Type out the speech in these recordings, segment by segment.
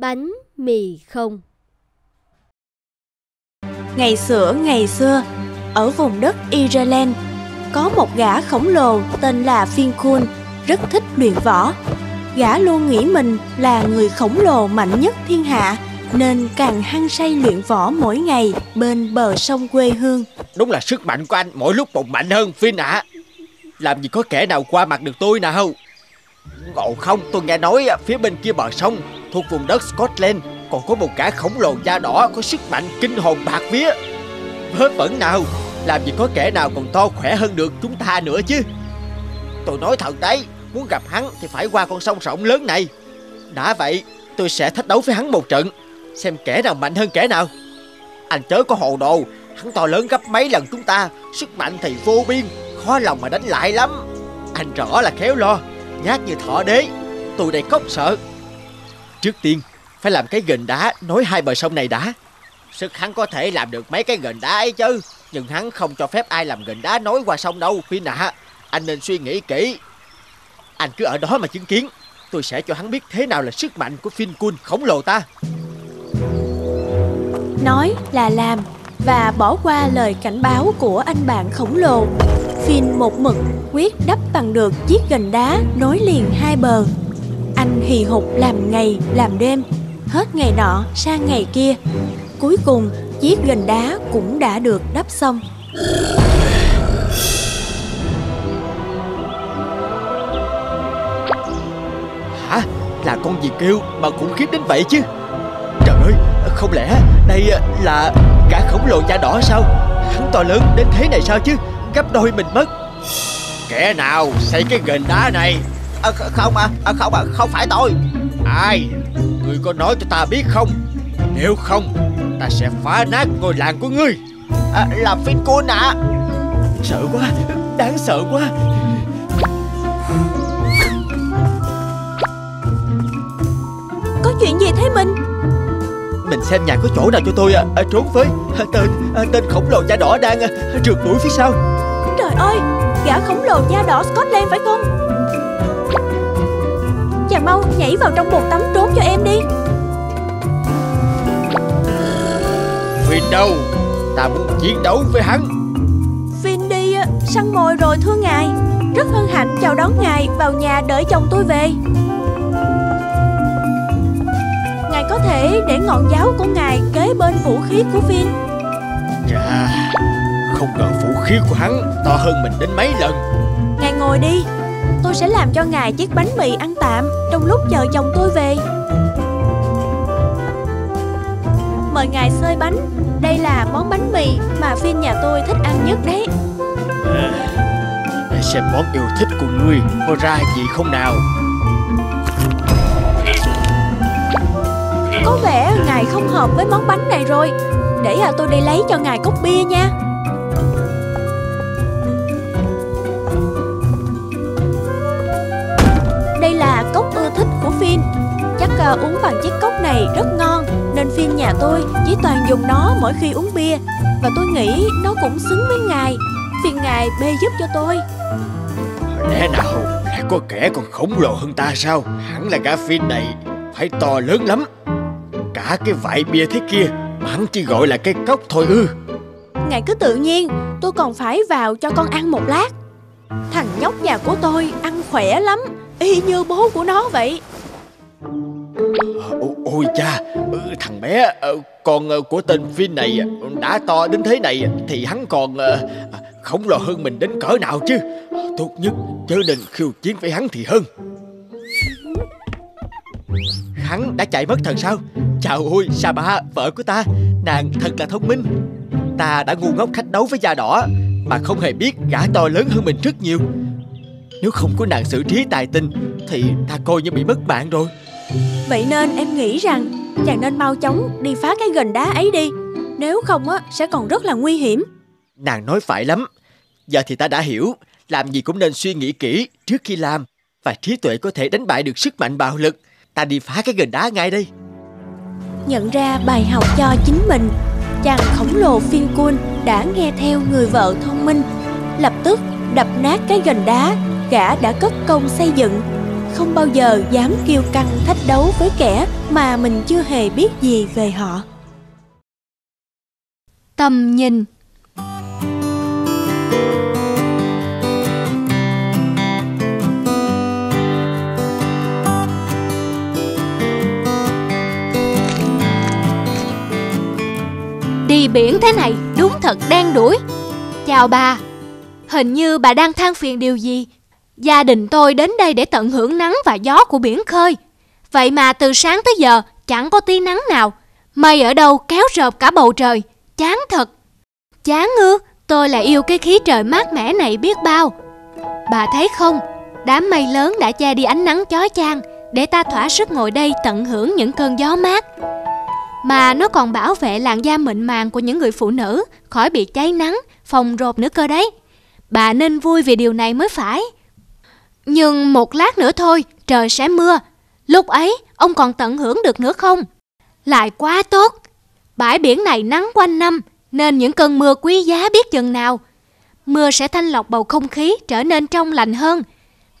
Bánh mì không Ngày xưa ngày xưa, ở vùng đất Ireland, có một gã khổng lồ tên là Finkun, rất thích luyện võ. Gã luôn nghĩ mình là người khổng lồ mạnh nhất thiên hạ, nên càng hăng say luyện võ mỗi ngày bên bờ sông quê hương. Đúng là sức mạnh của anh mỗi lúc một mạnh hơn Phin ạ Làm gì có kẻ nào qua mặt được tôi nào Ngộ không? Tôi nghe nói à, phía bên kia bờ sông, Thuộc vùng đất Scotland, Còn có một cả khổng lồ da đỏ Có sức mạnh kinh hồn bạc vía. Vớ vẩn nào, Làm gì có kẻ nào còn to khỏe hơn được chúng ta nữa chứ. Tôi nói thật đấy, Muốn gặp hắn thì phải qua con sông rộng lớn này. Đã vậy, tôi sẽ thách đấu với hắn một trận, Xem kẻ nào mạnh hơn kẻ nào. Anh chớ có hồ đồ, Hắn to lớn gấp mấy lần chúng ta, Sức mạnh thì vô biên, Khó lòng mà đánh lại lắm. Anh rõ là khéo lo. Nhát như thọ đế Tôi đây cốc sợ Trước tiên, phải làm cái gành đá nối hai bờ sông này đã. Sức hắn có thể làm được mấy cái gành đá ấy chứ, Nhưng hắn không cho phép ai làm gành đá nối qua sông đâu Huy nạ. Anh nên suy nghĩ kỹ. Anh cứ ở đó mà chứng kiến. Tôi sẽ cho hắn biết thế nào là sức mạnh của Finkun Kun khổng lồ ta. Nói là làm và bỏ qua lời cảnh báo của anh bạn khổng lồ. Finn một mực quyết đắp bằng được chiếc gành đá nối liền hai bờ. Anh hì hục làm ngày làm đêm, hết ngày nọ sang ngày kia. Cuối cùng chiếc gành đá cũng đã được đắp xong. Hả là con gì kêu mà khủng khiếp đến vậy chứ Trời ơi không lẽ đây là gã khổng lồ da đỏ sao? Hắn to lớn đến thế này sao chứ? Gấp đôi mình mất. Kẻ nào xây cái gành đá này? À, Không à, à không à. Không phải tôi. Ai? Ngươi có nói cho ta biết không? Nếu không Ta sẽ phá nát ngôi làng của ngươi. À, Là Phin Cun ạ à. Sợ quá. Đáng sợ quá. Có chuyện gì thế mình? Mình xem nhà có chỗ nào cho tôi à, à, trốn với. À, Tên à, tên khổng lồ da đỏ đang à, rượt đuổi phía sau. Trời ơi, gã khổng lồ da đỏ Scotland phải không? Chàng mau nhảy vào trong bồn tắm trốn cho em đi. Phin đâu? Ta muốn chiến đấu với hắn. Phin đi săn mồi rồi thưa ngài. Rất hân hạnh chào đón ngài vào nhà đợi chồng tôi về có thể để ngọn giáo của ngài kế bên vũ khí của Phin Chà Không ngờ vũ khí của hắn to hơn mình đến mấy lần. Ngài ngồi đi Tôi sẽ làm cho ngài chiếc bánh mì ăn tạm Trong lúc chờ chồng tôi về. Mời ngài xơi bánh Đây là món bánh mì mà Phin nhà tôi thích ăn nhất đấy. À, Để xem món yêu thích của ngươi có ra gì không nào có vẻ ngài không hợp với món bánh này rồi. Để à, tôi đi lấy cho ngài cốc bia nha. Đây là cốc ưa thích của Phin. Chắc à, uống bằng chiếc cốc này rất ngon Nên Phin nhà tôi chỉ toàn dùng nó mỗi khi uống bia Và tôi nghĩ nó cũng xứng với ngài. Phiền ngài bê giúp cho tôi. Lẽ nào lại có kẻ còn khổng lồ hơn ta sao? Hẳn là gã Phin này phải to lớn lắm. Cả cái vại bia thế kia mà hắn chỉ gọi là cái cốc thôi ư. Ngài cứ tự nhiên Tôi còn phải vào cho con ăn một lát. Thằng nhóc nhà của tôi ăn khỏe lắm Y như bố của nó vậy. Ôi, ôi cha Thằng bé Con của tên Phin này Đã to đến thế này Thì hắn còn khổng lồ hơn mình đến cỡ nào chứ. Tốt nhất chớ nên khiêu chiến với hắn thì hơn. Hắn đã chạy mất thần sao Chào ôi Saba vợ của ta? Nàng thật là thông minh. Ta đã ngu ngốc khách đấu với da đỏ Mà không hề biết gã to lớn hơn mình rất nhiều. Nếu không có nàng xử trí tài tình Thì ta coi như bị mất mạng rồi. Vậy nên em nghĩ rằng Chàng nên mau chóng đi phá cái gành đá ấy đi. Nếu không á sẽ còn rất là nguy hiểm. Nàng nói phải lắm. Giờ thì ta đã hiểu Làm gì cũng nên suy nghĩ kỹ trước khi làm Và trí tuệ có thể đánh bại được sức mạnh bạo lực. Ta đi phá cái gành đá ngay đây Nhận ra bài học cho chính mình. Chàng khổng lồ phiên quân đã nghe theo người vợ thông minh. Lập tức, đập nát cái gành đá, Gã đã cất công xây dựng. Không bao giờ dám kiêu căng thách đấu với kẻ mà mình chưa hề biết gì về họ. Tầm nhìn. Đi biển thế này, đúng thật đen đuổi. Chào bà. Hình như bà đang than phiền điều gì. Gia đình tôi đến đây để tận hưởng nắng và gió của biển khơi. Vậy mà từ sáng tới giờ, chẳng có tí nắng nào. Mây ở đâu kéo rợp cả bầu trời. Chán thật. Chán ư, Tôi lại yêu cái khí trời mát mẻ này biết bao. Bà thấy không, Đám mây lớn đã che đi ánh nắng chói chang Để ta thỏa sức ngồi đây tận hưởng những cơn gió mát. Mà nó còn bảo vệ làn da mịn màng của những người phụ nữ Khỏi bị cháy nắng, phòng rộp nữa cơ đấy. Bà nên vui vì điều này mới phải. Nhưng một lát nữa thôi trời sẽ mưa. Lúc ấy ông còn tận hưởng được nữa không? Lại quá tốt. Bãi biển này nắng quanh năm Nên những cơn mưa quý giá biết chừng nào. Mưa sẽ thanh lọc bầu không khí trở nên trong lành hơn.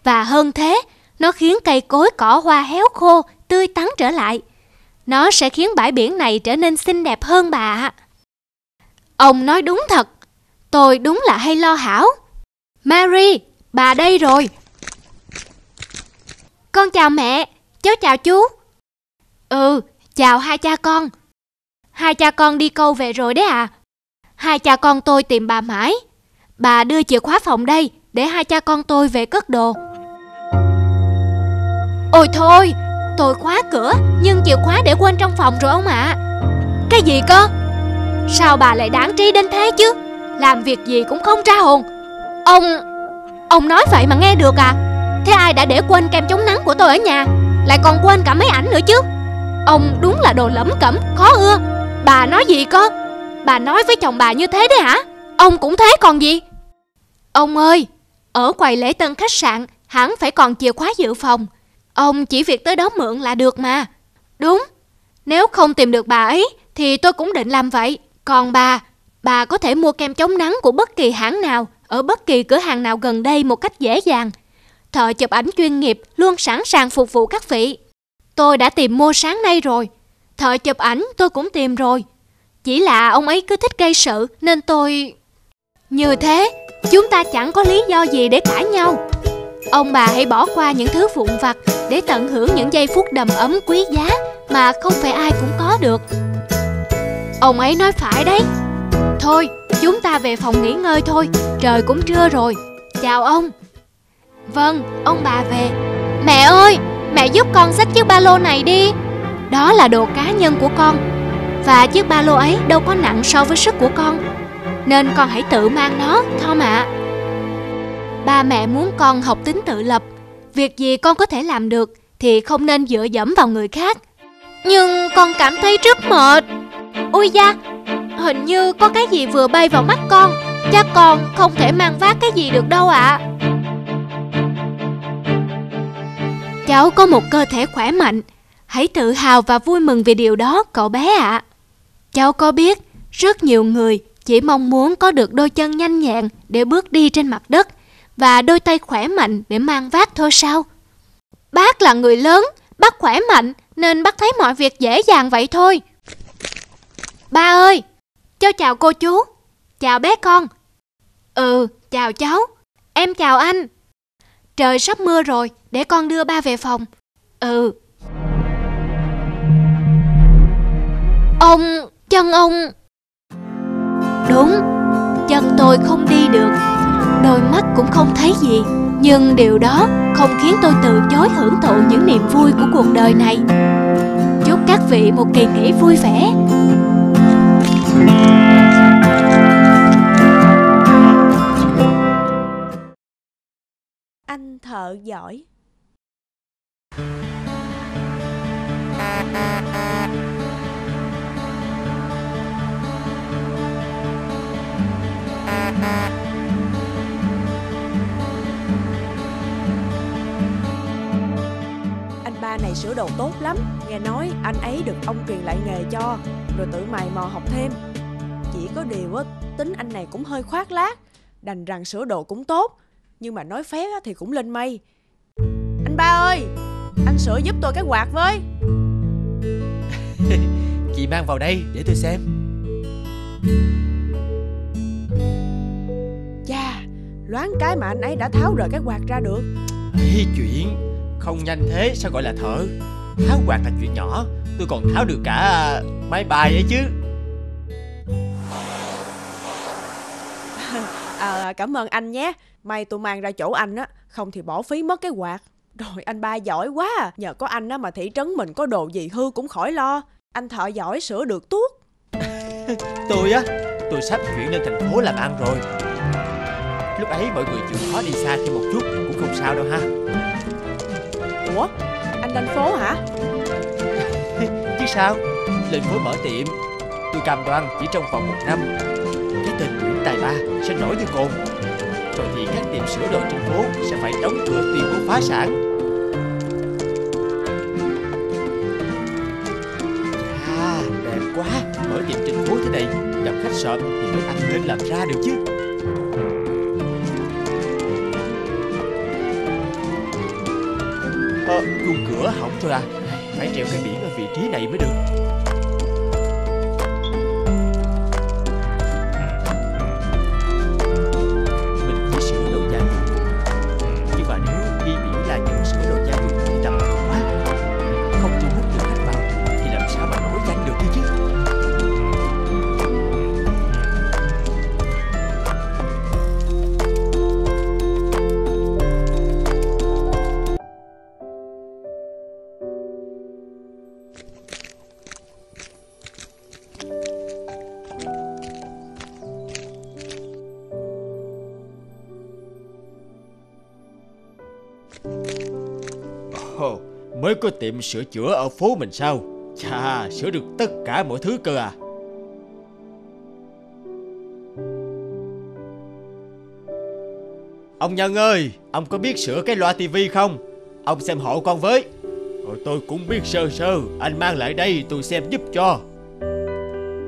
Và hơn thế Nó khiến cây cối cỏ hoa héo khô Tươi tắn trở lại. Nó sẽ khiến bãi biển này trở nên xinh đẹp hơn bà ạ. Ông nói đúng thật. Tôi đúng là hay lo hảo. Mary, bà đây rồi. Con chào mẹ. Cháu chào chú. Ừ, chào hai cha con. Hai cha con đi câu về rồi đấy à Hai cha con tôi tìm bà mãi. Bà đưa chìa khóa phòng đây Để hai cha con tôi về cất đồ. Ôi thôi Tôi khóa cửa, Nhưng chìa khóa để quên trong phòng rồi ông ạ. Cái gì cơ? Sao bà lại đáng trí đến thế chứ? Làm việc gì cũng không ra hồn. Ông Ông nói vậy mà nghe được à? Thế ai đã để quên kem chống nắng của tôi ở nhà? Lại còn quên cả mấy ảnh nữa chứ? Ông đúng là đồ lẫm cẩm, Khó ưa. Bà nói gì cơ? Bà nói với chồng bà như thế đấy hả? Ông cũng thế còn gì? Ông ơi, Ở quầy lễ tân khách sạn, Hẳn phải còn chìa khóa dự phòng. Ông chỉ việc tới đó mượn là được mà. Đúng. Nếu không tìm được bà ấy, Thì tôi cũng định làm vậy. Còn bà Bà có thể mua kem chống nắng của bất kỳ hãng nào, Ở bất kỳ cửa hàng nào gần đây một cách dễ dàng. Thợ chụp ảnh chuyên nghiệp Luôn sẵn sàng phục vụ các vị. Tôi đã tìm mua sáng nay rồi. Thợ chụp ảnh tôi cũng tìm rồi. Chỉ là ông ấy cứ thích gây sự, Nên tôi... Như thế, Chúng ta chẳng có lý do gì để cãi nhau. Ông bà hãy bỏ qua những thứ vụn vặt Để tận hưởng những giây phút đầm ấm quý giá Mà không phải ai cũng có được. Ông ấy nói phải đấy. Thôi, chúng ta về phòng nghỉ ngơi thôi, Trời cũng trưa rồi. Chào ông. Vâng ông bà về. Mẹ ơi, mẹ giúp con xách chiếc ba lô này đi. Đó là đồ cá nhân của con. Và chiếc ba lô ấy đâu có nặng so với sức của con. Nên con hãy tự mang nó, Tom ạ. à. Ba mẹ muốn con học tính tự lập. Việc gì con có thể làm được Thì không nên dựa dẫm vào người khác. Nhưng con cảm thấy rất mệt. Ui da, Hình như có cái gì vừa bay vào mắt con. Chắc con không thể mang vác cái gì được đâu ạ. À. Cháu có một cơ thể khỏe mạnh. Hãy tự hào và vui mừng vì điều đó, cậu bé ạ. À. Cháu có biết, Rất nhiều người chỉ mong muốn có được đôi chân nhanh nhẹn để bước đi trên mặt đất và đôi tay khỏe mạnh để mang vác thôi sao? Bác là người lớn, bác khỏe mạnh nên bác thấy mọi việc dễ dàng vậy thôi. Ba ơi, cho chào cô chú. Chào bé con. Ừ, chào cháu. Em chào anh. Trời sắp mưa rồi, để con đưa ba về phòng. Ừ. Ông, chân ông... Đúng, chân tôi không đi được Đôi mắt cũng không thấy gì. Nhưng điều đó không khiến tôi từ chối hưởng thụ những niềm vui của cuộc đời này. Chúc các vị một kỳ nghỉ vui vẻ. Anh thợ giỏi. Này sửa đồ tốt lắm. Nghe nói anh ấy được ông truyền lại nghề cho Rồi tự mày mò học thêm. Chỉ có điều á Tính anh này cũng hơi khoác lác Đành rằng sửa đồ cũng tốt Nhưng mà nói phép thì cũng lên mây. Anh ba ơi Anh sửa giúp tôi cái quạt với. Chị mang vào đây để tôi xem. Chà Loáng cái mà anh ấy đã tháo rời cái quạt ra được. Ê, chuyện Không nhanh thế sao gọi là thợ Tháo quạt là chuyện nhỏ Tôi còn tháo được cả máy bay ấy chứ. À, Cảm ơn anh nhé. May tôi mang ra chỗ anh á Không thì bỏ phí mất cái quạt. Rồi anh ba giỏi quá à. Nhờ có anh á mà thị trấn mình có đồ gì hư cũng khỏi lo. Anh thợ giỏi sửa được tuốt. Tôi á Tôi sắp chuyển lên thành phố làm ăn rồi. Lúc ấy mọi người chịu khó đi xa thêm một chút Cũng không sao đâu ha Ủa? Anh lên phố hả? Chứ sao? Lên phố mở tiệm. Tôi cam đoan chỉ trong vòng một năm, Cái tên Nguyễn Tài Ba sẽ nổi như cồn. Rồi thì các tiệm sửa đồ trên phố Sẽ phải đóng cửa tuyên bố phá sản. À đẹp quá. Mở tiệm trên phố thế này, Gặp khách sợm thì mới ăn nên làm ra được chứ. Hỏng rồi à. Phải treo cái biển ở vị trí này mới được. Có tiệm sửa chữa ở phố mình sao? Chà, sửa được tất cả mọi thứ cơ à? Ông Nhân ơi, ông có biết sửa cái loa tivi không? Ông xem hộ con với. Rồi tôi cũng biết sơ sơ, anh mang lại đây tôi xem giúp cho.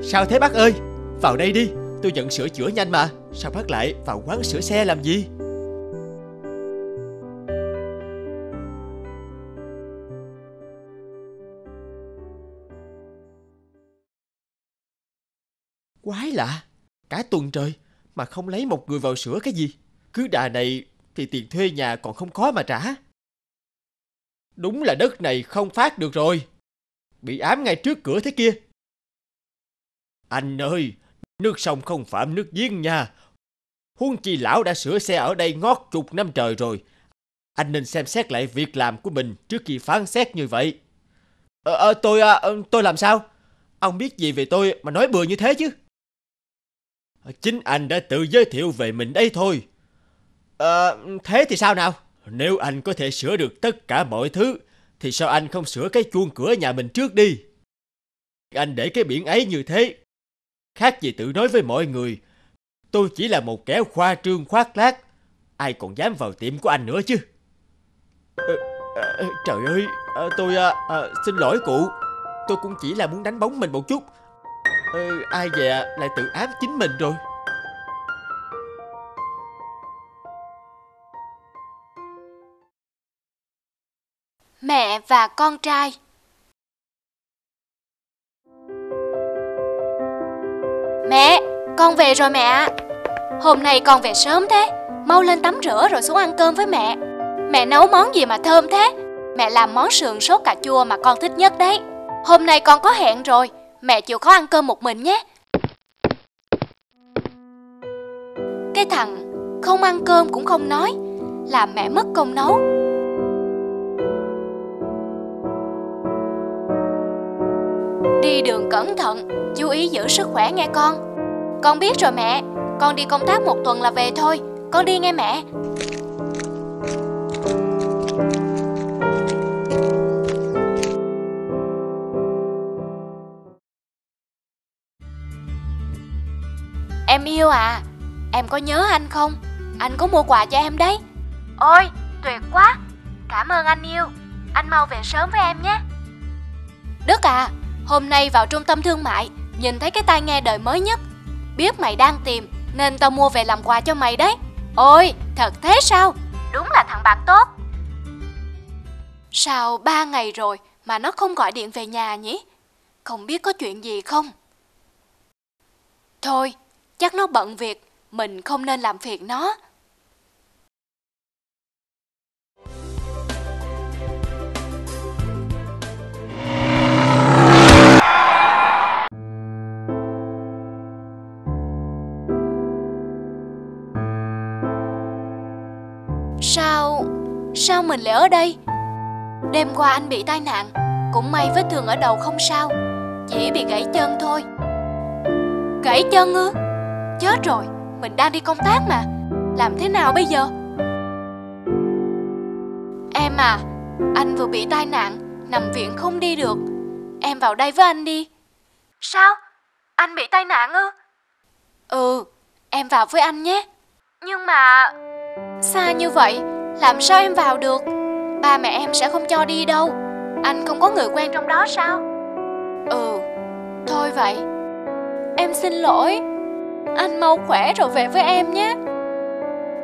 Sao thế bác ơi? Vào đây đi, tôi nhận sửa chữa nhanh mà. Sao bác lại vào quán sửa xe làm gì? Quái lạ, cả tuần trời mà không lấy một người vào sửa cái gì. Cứ đà này thì tiền thuê nhà còn không có mà trả. Đúng là đất này không phát được rồi. Bị ám ngay trước cửa thế kia. Anh ơi, nước sông không phạm nước giếng nha. huân chi lão đã sửa xe ở đây ngót chục năm trời rồi. Anh nên xem xét lại việc làm của mình trước khi phán xét như vậy. Ờ, ờ tôi, ờ, tôi làm sao? Ông biết gì về tôi mà nói bừa như thế chứ? Chính anh đã tự giới thiệu về mình đây thôi. Ờ, thế thì sao nào? Nếu anh có thể sửa được tất cả mọi thứ, thì sao anh không sửa cái chuông cửa nhà mình trước đi? Anh để cái biển ấy như thế. Khác gì tự nói với mọi người. Tôi chỉ là một kẻ khoa trương khoác lác. Ai còn dám vào tiệm của anh nữa chứ? Ờ, trời ơi, tôi ờ, xin lỗi cụ. Tôi cũng chỉ là muốn đánh bóng mình một chút ừ, ai về lại tự ám chính mình rồi. Mẹ và con trai. Mẹ, con về rồi mẹ. Hôm nay con về sớm thế. Mau lên tắm rửa rồi xuống ăn cơm với mẹ. Mẹ nấu món gì mà thơm thế? Mẹ làm món sườn sốt cà chua mà con thích nhất đấy. Hôm nay con có hẹn rồi. Mẹ chịu khó ăn cơm một mình nhé. Cái thằng không ăn cơm cũng không nói, Làm mẹ mất công nấu. Đi đường cẩn thận, Chú ý giữ sức khỏe nghe con. Con biết rồi mẹ, Con đi công tác một tuần là về thôi. Con đi nghe mẹ. Yêu à. Em có nhớ anh không? Anh có mua quà cho em đấy. Ôi tuyệt quá. Cảm ơn anh yêu. Anh mau về sớm với em nhé. Đức à Hôm nay vào trung tâm thương mại Nhìn thấy cái tai nghe đời mới nhất. Biết mày đang tìm Nên tao mua về làm quà cho mày đấy. Ôi thật thế sao? Đúng là thằng bạn tốt. Sao ba ngày rồi mà nó không gọi điện về nhà nhỉ? Không biết có chuyện gì không? Thôi, chắc nó bận việc, mình không nên làm phiền nó. Sao... sao mình lại ở đây? Đêm qua anh bị tai nạn Cũng may vết thương ở đầu không sao Chỉ bị gãy chân thôi Gãy chân ư? Chết rồi, mình đang đi công tác mà Làm thế nào bây giờ? Em à, anh vừa bị tai nạn Nằm viện không đi được Em vào đây với anh đi Sao? Anh bị tai nạn ư? Ừ, em vào với anh nhé Nhưng mà... Xa như vậy, làm sao em vào được? Ba mẹ em sẽ không cho đi đâu Anh không có người quen trong đó sao? Ừ, thôi vậy Em xin lỗi Anh mau khỏe rồi về với em nhé.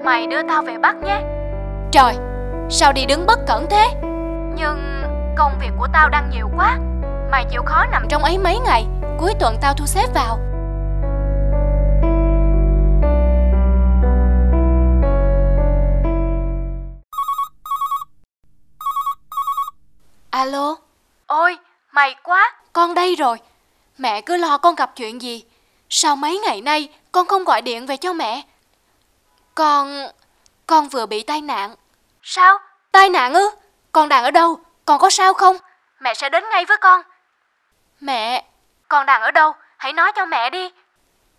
Mày đưa tao về Bắc nhé. Trời, sao đi đứng bất cẩn thế? Nhưng công việc của tao đang nhiều quá. Mày chịu khó nằm trong ấy mấy ngày Cuối tuần tao thu xếp vào. Alo? Ôi mày quá. Con đây rồi. Mẹ cứ lo con gặp chuyện gì Sao mấy ngày nay, con không gọi điện về cho mẹ. Con Con vừa bị tai nạn. Sao? Tai nạn ư? Con đang ở đâu? Con có sao không? Mẹ sẽ đến ngay với con. Mẹ, Con đang ở đâu? Hãy nói cho mẹ đi.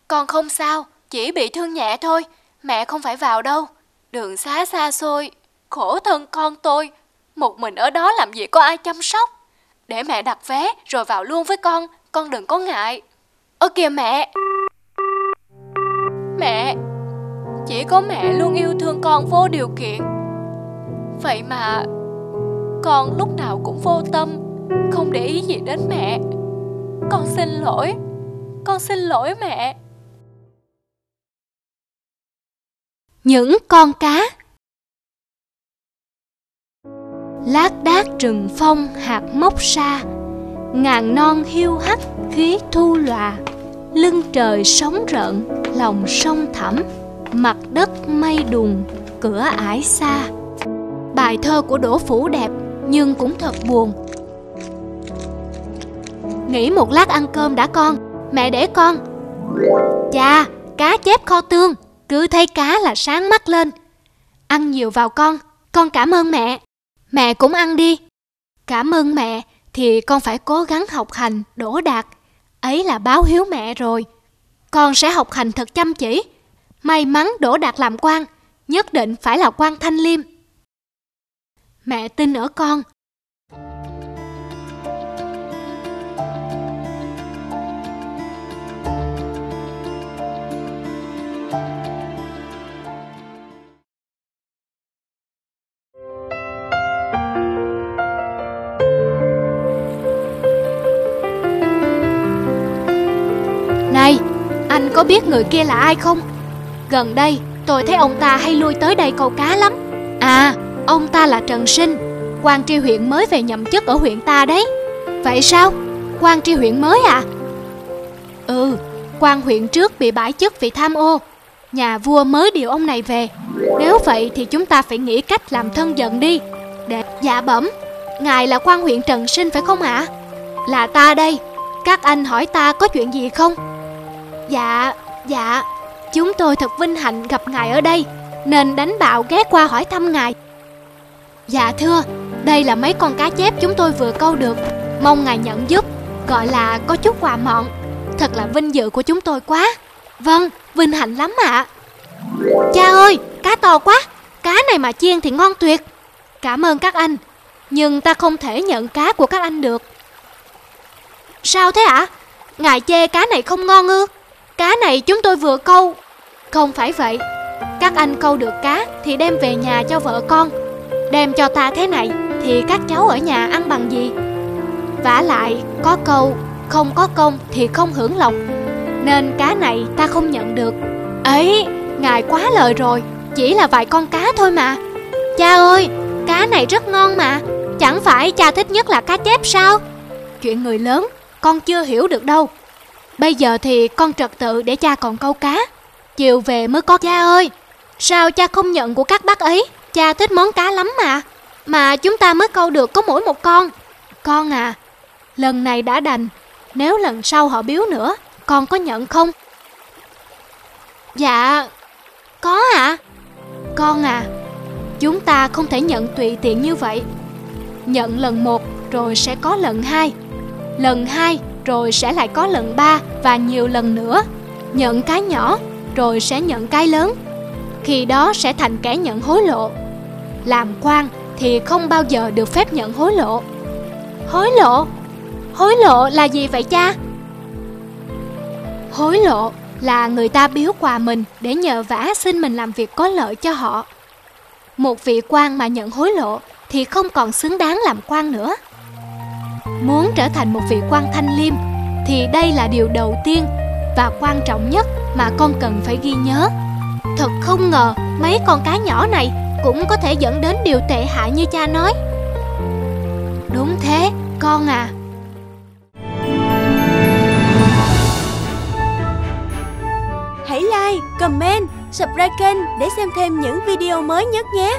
Con không sao, Chỉ bị thương nhẹ thôi. Mẹ không phải vào đâu. Đường xá xa xôi, Khổ thân con tôi. Một mình ở đó làm gì có ai chăm sóc? Để mẹ đặt vé rồi vào luôn với con Con đừng có ngại. Ơ kìa mẹ. Mẹ, Chỉ có mẹ luôn yêu thương con vô điều kiện. Vậy mà Con lúc nào cũng vô tâm, Không để ý gì đến mẹ. Con xin lỗi, Con xin lỗi mẹ. Những con cá. Lát đác rừng phong hạt mốc xa ngàn non hiu hắt khí thu lòa lưng trời sóng rợn lòng sông thẳm mặt đất mây đùng cửa ải xa. Bài thơ của đỗ phủ đẹp nhưng cũng thật buồn. Nghỉ một lát ăn cơm đã con mẹ để con. Chà cá chép kho tương cứ thấy cá là sáng mắt lên. Ăn nhiều vào con con cảm ơn mẹ. Mẹ cũng ăn đi. Cảm ơn mẹ thì con phải cố gắng học hành, đỗ đạt. Ấy là báo hiếu mẹ rồi. Con sẽ học hành thật chăm chỉ. May mắn đỗ đạt làm quan, nhất định phải là quan thanh liêm. Mẹ tin ở con, Anh có biết người kia là ai không? Gần đây tôi thấy ông ta hay lui tới đây câu cá lắm À ông ta là Trần Sinh quan tri huyện mới về nhậm chức ở huyện ta đấy Vậy sao? quan tri huyện mới à? Ừ, quan huyện trước bị bãi chức vì tham ô Nhà vua mới điều ông này về Nếu vậy thì chúng ta phải nghĩ cách làm thân giận đi Để dạ bẩm Ngài là quan huyện Trần Sinh phải không ạ? À? Là ta đây Các anh hỏi ta có chuyện gì không? Dạ, dạ Chúng tôi thật vinh hạnh gặp ngài ở đây Nên đánh bạo ghé qua hỏi thăm ngài Dạ thưa Đây là mấy con cá chép chúng tôi vừa câu được Mong ngài nhận giúp Gọi là có chút quà mọn Thật là vinh dự của chúng tôi quá Vâng, vinh hạnh lắm ạ à. Cha ơi, cá to quá Cá này mà chiên thì ngon tuyệt Cảm ơn các anh Nhưng ta không thể nhận cá của các anh được Sao thế ạ? À? Ngài chê cá này không ngon ư? Cá này chúng tôi vừa câu. Không phải vậy. Các anh câu được cá thì đem về nhà cho vợ con. Đem cho ta thế này Thì các cháu ở nhà ăn bằng gì? Vả lại, có câu, Không có công thì không hưởng lộc. Nên cá này ta không nhận được. Ấy, Ngài quá lời rồi, Chỉ là vài con cá thôi mà. Cha ơi, Cá này rất ngon mà. Chẳng phải cha thích nhất là cá chép sao? Chuyện người lớn, con chưa hiểu được đâu. Bây giờ thì con trật tự để cha còn câu cá. Chiều về mới có cha ơi. Sao cha không nhận của các bác ấy? Cha thích món cá lắm mà. Mà chúng ta mới câu được có mỗi một con. Con à Lần này đã đành. Nếu lần sau họ biếu nữa, Con có nhận không? Dạ Có ạ. Con à Chúng ta không thể nhận tùy tiện như vậy. Nhận lần một rồi sẽ có lần hai. Lần hai rồi sẽ lại có lần ba và nhiều lần nữa. Nhận cái nhỏ, rồi sẽ nhận cái lớn. Khi đó sẽ thành kẻ nhận hối lộ. Làm quan thì không bao giờ được phép nhận hối lộ. Hối lộ? Hối lộ là gì vậy cha? Hối lộ là người ta biếu quà mình để nhờ vả xin mình làm việc có lợi cho họ. Một vị quan mà nhận hối lộ thì không còn xứng đáng làm quan nữa muốn trở thành một vị quan thanh liêm thì đây là điều đầu tiên và quan trọng nhất mà con cần phải ghi nhớ. Thật không ngờ mấy con cá nhỏ này cũng có thể dẫn đến điều tệ hại như cha nói. Đúng thế con à. Hãy like, comment, subscribe kênh để xem thêm những video mới nhất nhé.